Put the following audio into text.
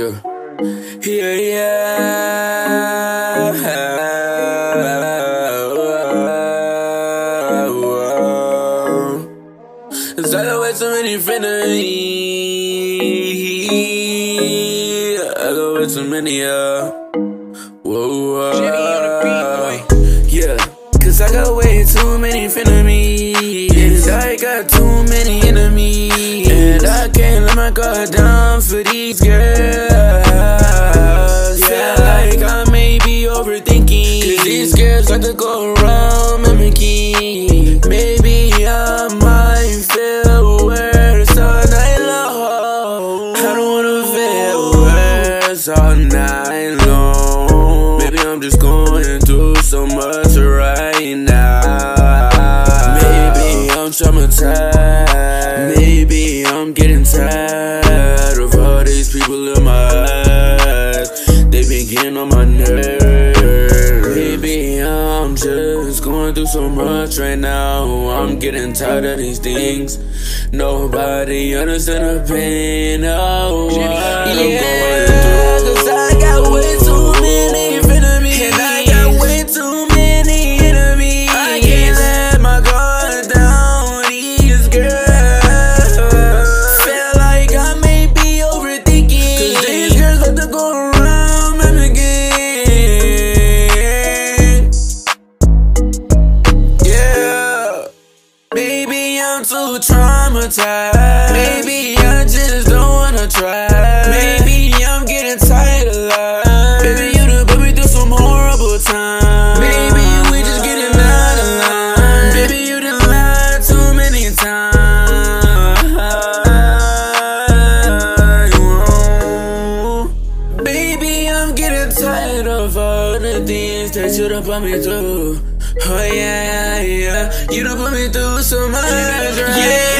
Yeah. Yeah, yeah. Got way too many got way too many. Whoa. Cause I got way too many. And I got too many enemies. And I can't let my guard down for these girls. Feel like I may be overthinking. Cause these girls like to go around mimicking. Maybe I might feel worse all night long. I don't wanna feel worse all night long. Maybe I'm just going through so much Maybe I'm getting tired of all these people in my eyes. They been getting on my nerves. Maybe I'm just going through so much right now. I'm getting tired of these things. Nobody understand the pain. Oh, I'm too traumatized. Maybe I just don't wanna try. Maybe I'm getting tired of life. Baby, you done put me through some horrible times. Maybe we just getting out of line. Baby, you done lied too many times. Baby, I'm getting tired of all the things that you done put me through. Oh yeah, you done put me through so much, right? Yeah,